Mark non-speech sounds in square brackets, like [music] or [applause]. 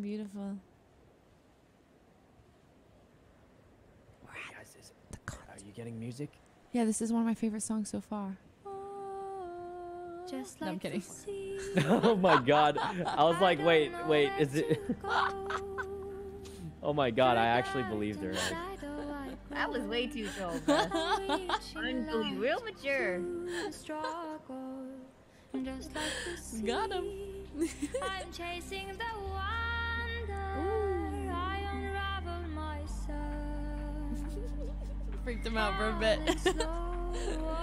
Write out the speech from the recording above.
Beautiful. Guys, is, are you getting music? Yeah, this is one of my favorite songs so far. Just No, I'm kidding. [laughs] oh my god. I was like, wait, wait, is it? [laughs] oh my god, I actually believed her. That was way too troll, bro. [laughs] Unbelievable. Real mature. Just like the Got him. I'm chasing the Freaked him out for a bit. [laughs]